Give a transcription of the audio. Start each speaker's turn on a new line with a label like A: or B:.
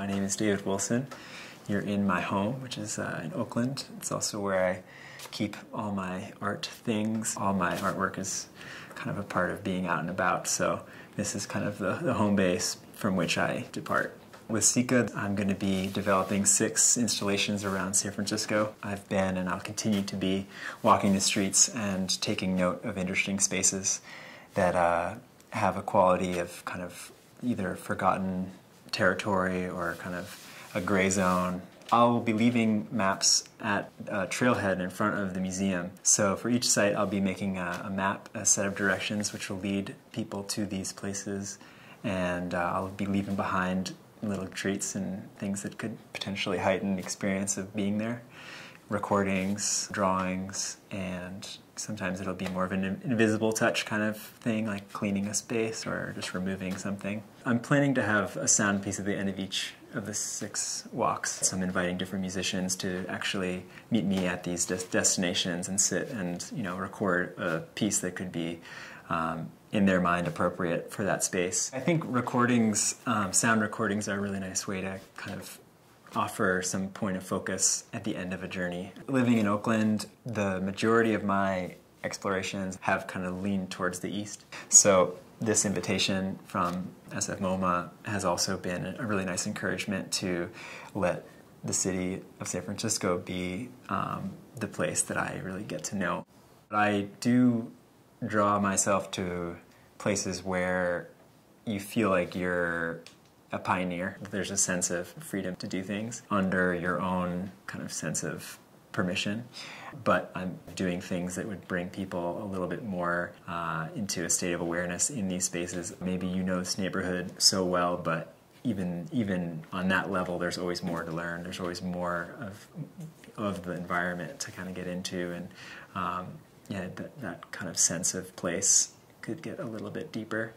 A: My name is David Wilson. You're in my home, which is uh, in Oakland. It's also where I keep all my art things. All my artwork is kind of a part of being out and about, so this is kind of the, the home base from which I depart. With SECA, I'm going to be developing six installations around San Francisco. I've been and I'll continue to be walking the streets and taking note of interesting spaces that uh, have a quality of kind of either forgotten territory or kind of a gray zone. I'll be leaving maps at a trailhead in front of the museum. So for each site, I'll be making a, a map, a set of directions which will lead people to these places. And uh, I'll be leaving behind little treats and things that could potentially heighten the experience of being there. Recordings, drawings, and sometimes it'll be more of an invisible touch kind of thing, like cleaning a space or just removing something. I'm planning to have a sound piece at the end of each of the six walks. So I'm inviting different musicians to actually meet me at these des destinations and sit and you know record a piece that could be um, in their mind appropriate for that space. I think recordings, um, sound recordings, are a really nice way to kind of offer some point of focus at the end of a journey. Living in Oakland, the majority of my explorations have kind of leaned towards the east. So this invitation from SF MoMA has also been a really nice encouragement to let the city of San Francisco be um, the place that I really get to know. I do draw myself to places where you feel like you're a pioneer. There's a sense of freedom to do things under your own kind of sense of permission. But I'm doing things that would bring people a little bit more uh, into a state of awareness in these spaces. Maybe you know this neighborhood so well, but even even on that level, there's always more to learn. There's always more of of the environment to kind of get into, and um, yeah, that, that kind of sense of place could get a little bit deeper.